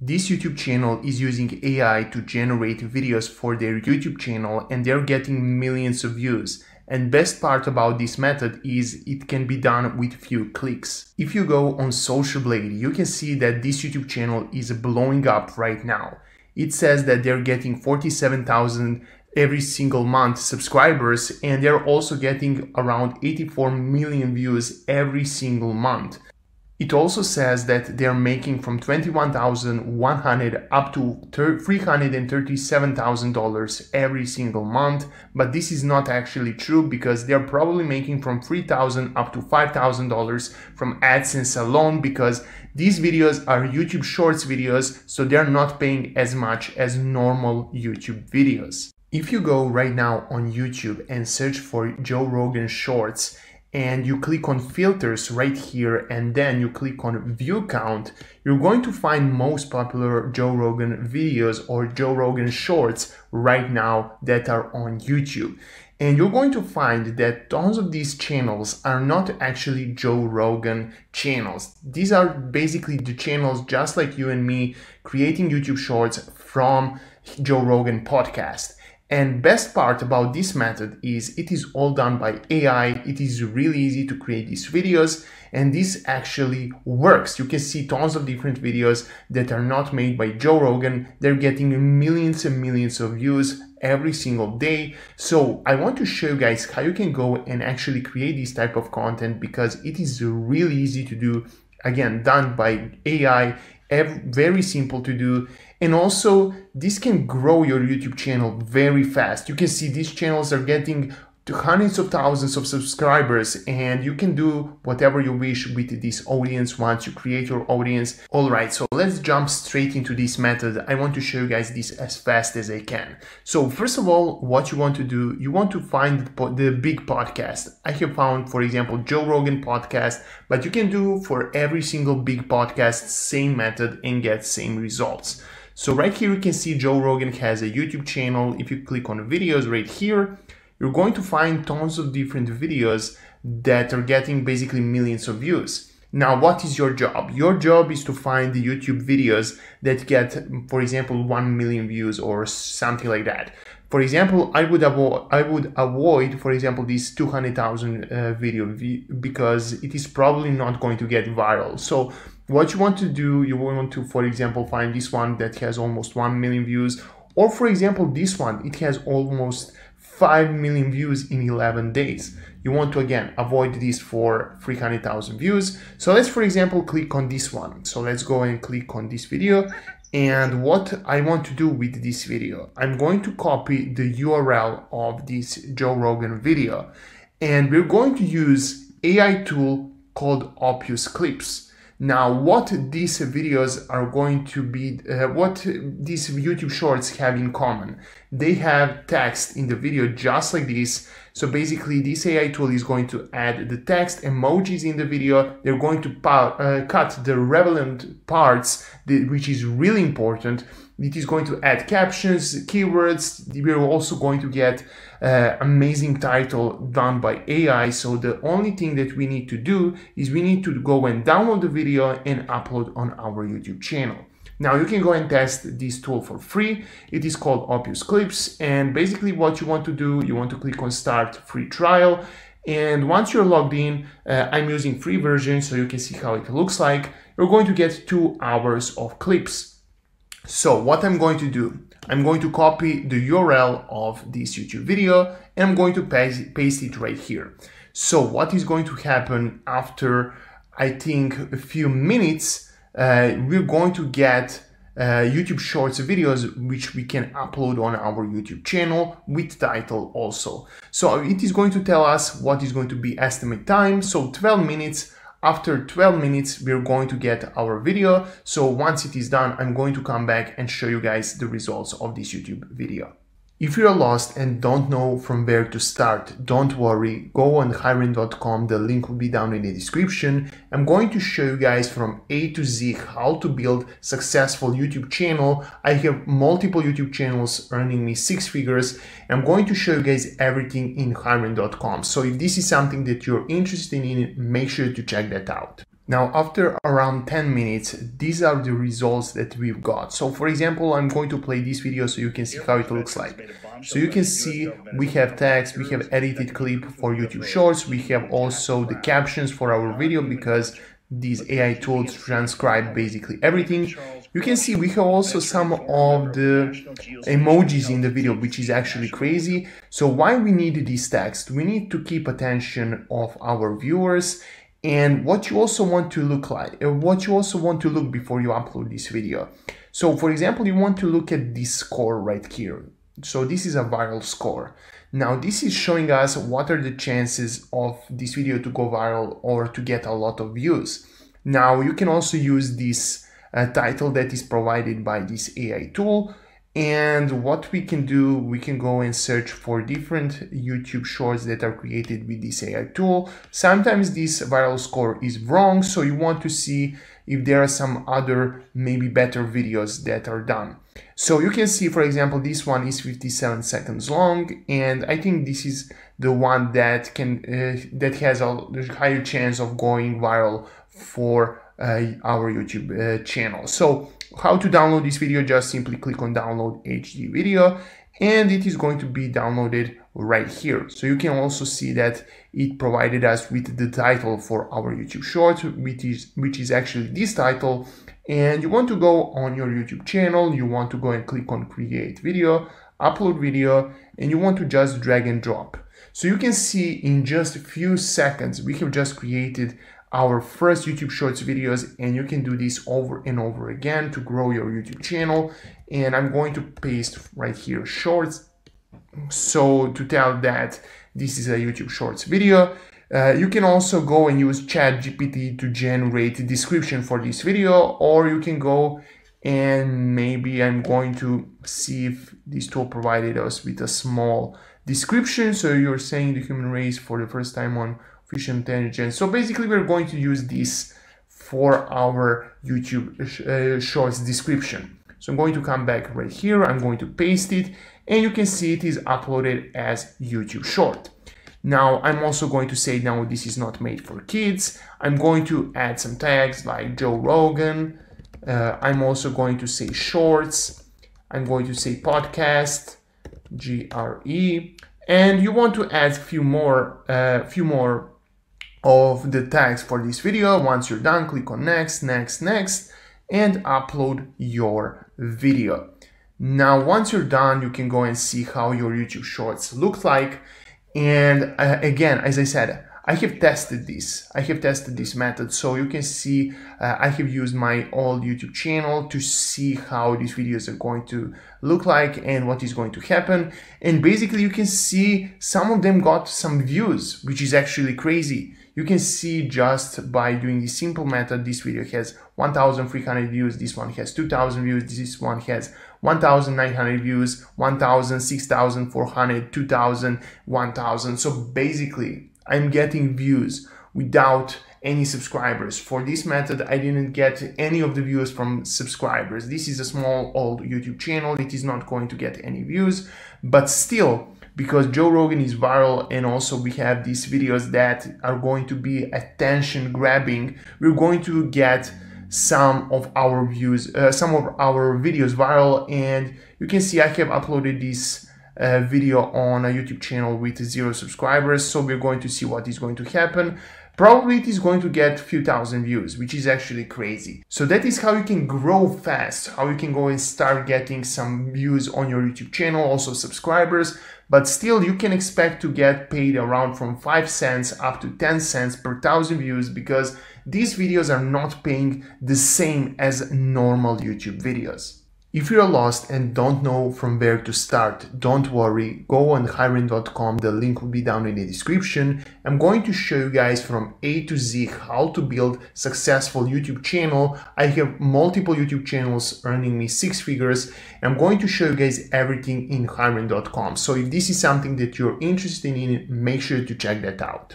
This YouTube channel is using AI to generate videos for their YouTube channel and they're getting millions of views. And best part about this method is it can be done with few clicks. If you go on Social Blade, you can see that this YouTube channel is blowing up right now. It says that they're getting 47,000 every single month subscribers and they're also getting around 84 million views every single month. It also says that they're making from 21,100 up to $337,000 every single month, but this is not actually true because they're probably making from 3,000 up to $5,000 from AdSense alone because these videos are YouTube Shorts videos, so they're not paying as much as normal YouTube videos. If you go right now on YouTube and search for Joe Rogan Shorts, and you click on filters right here and then you click on view count, you're going to find most popular Joe Rogan videos or Joe Rogan shorts right now that are on YouTube. And you're going to find that tons of these channels are not actually Joe Rogan channels. These are basically the channels just like you and me creating YouTube shorts from Joe Rogan podcast. And best part about this method is it is all done by AI. It is really easy to create these videos and this actually works. You can see tons of different videos that are not made by Joe Rogan. They're getting millions and millions of views every single day. So I want to show you guys how you can go and actually create this type of content because it is really easy to do. Again, done by AI very simple to do. And also this can grow your youtube channel very fast. You can see these channels are getting to hundreds of thousands of subscribers and you can do whatever you wish with this audience once you create your audience. All right, so let's jump straight into this method. I want to show you guys this as fast as I can. So first of all, what you want to do, you want to find the big podcast. I have found, for example, Joe Rogan podcast, but you can do for every single big podcast, same method and get same results. So right here, you can see Joe Rogan has a YouTube channel. If you click on videos right here, you're going to find tons of different videos that are getting basically millions of views. Now, what is your job? Your job is to find the YouTube videos that get, for example, 1 million views or something like that. For example, I would avoid, I would avoid, for example, this 200,000 uh, video because it is probably not going to get viral. So what you want to do, you want to, for example, find this one that has almost 1 million views, or for example, this one, it has almost 5 million views in 11 days. You want to again avoid this for 300,000 views. So let's for example click on this one. So let's go and click on this video and what I want to do with this video, I'm going to copy the URL of this Joe Rogan video and we're going to use AI tool called Opus Clips. Now, what these videos are going to be, uh, what these YouTube shorts have in common, they have text in the video just like this. So basically this AI tool is going to add the text emojis in the video. They're going to uh, cut the relevant parts, which is really important it is going to add captions, keywords. We're also going to get uh, amazing title done by AI. So the only thing that we need to do is we need to go and download the video and upload on our YouTube channel. Now you can go and test this tool for free. It is called Opus Clips. And basically what you want to do, you want to click on start free trial. And once you're logged in, uh, I'm using free version so you can see how it looks like. You're going to get two hours of clips. So what I'm going to do, I'm going to copy the URL of this YouTube video and I'm going to paste, it right here. So what is going to happen after, I think, a few minutes, uh, we're going to get uh, YouTube Shorts videos which we can upload on our YouTube channel with title also. So it is going to tell us what is going to be estimate time. So 12 minutes after 12 minutes, we're going to get our video. So once it is done, I'm going to come back and show you guys the results of this YouTube video. If you're lost and don't know from where to start, don't worry, go on hyrned.com, the link will be down in the description. I'm going to show you guys from A to Z how to build successful YouTube channel. I have multiple YouTube channels earning me six figures. I'm going to show you guys everything in hyrned.com. So if this is something that you're interested in, make sure to check that out. Now, after around 10 minutes, these are the results that we've got. So for example, I'm going to play this video so you can see how it looks like. So you can see we have text, we have edited clip for YouTube Shorts, we have also the captions for our video because these AI tools transcribe basically everything. You can see we have also some of the emojis in the video, which is actually crazy. So why we need this text? We need to keep attention of our viewers and what you also want to look like, and what you also want to look before you upload this video. So for example, you want to look at this score right here. So this is a viral score. Now this is showing us what are the chances of this video to go viral or to get a lot of views. Now you can also use this uh, title that is provided by this AI tool and what we can do, we can go and search for different YouTube shorts that are created with this AI tool. Sometimes this viral score is wrong, so you want to see if there are some other maybe better videos that are done. So you can see, for example, this one is 57 seconds long, and I think this is the one that can uh, that has a higher chance of going viral for uh, our YouTube uh, channel. So how to download this video, just simply click on download HD video and it is going to be downloaded right here. So you can also see that it provided us with the title for our YouTube short, which is, which is actually this title. And you want to go on your YouTube channel, you want to go and click on create video, upload video, and you want to just drag and drop. So you can see in just a few seconds, we have just created our first YouTube Shorts videos and you can do this over and over again to grow your YouTube channel. And I'm going to paste right here Shorts. So to tell that this is a YouTube Shorts video, uh, you can also go and use ChatGPT to generate description for this video, or you can go and maybe I'm going to see if this tool provided us with a small description. So you're saying the human race for the first time on artificial intelligence. So basically we're going to use this for our YouTube uh, shorts description. So I'm going to come back right here, I'm going to paste it, and you can see it is uploaded as YouTube short. Now I'm also going to say now this is not made for kids. I'm going to add some tags like Joe Rogan. Uh, I'm also going to say shorts. I'm going to say podcast, GRE, and you want to add a few more, uh, few more of the tags for this video. Once you're done, click on next, next, next, and upload your video. Now, once you're done, you can go and see how your YouTube shorts look like. And uh, again, as I said, I have tested this. I have tested this method. So you can see uh, I have used my old YouTube channel to see how these videos are going to look like and what is going to happen. And basically you can see some of them got some views, which is actually crazy. You can see just by doing this simple method, this video has 1,300 views, this one has 2,000 views, this one has 1,900 views, 1,000, 6,400, 2,000, 1,000. So basically I'm getting views without any subscribers. For this method, I didn't get any of the views from subscribers. This is a small old YouTube channel. It is not going to get any views, but still, because Joe Rogan is viral and also we have these videos that are going to be attention grabbing, we're going to get some of our views, uh, some of our videos viral and you can see I have uploaded this uh, video on a YouTube channel with zero subscribers. So we're going to see what is going to happen. Probably it is going to get a few thousand views, which is actually crazy. So that is how you can grow fast, how you can go and start getting some views on your YouTube channel, also subscribers, but still you can expect to get paid around from 5 cents up to 10 cents per thousand views because these videos are not paying the same as normal YouTube videos. If you're lost and don't know from where to start, don't worry, go on hyrned.com, the link will be down in the description. I'm going to show you guys from A to Z how to build successful YouTube channel. I have multiple YouTube channels earning me six figures. I'm going to show you guys everything in hyrned.com. So if this is something that you're interested in, make sure to check that out.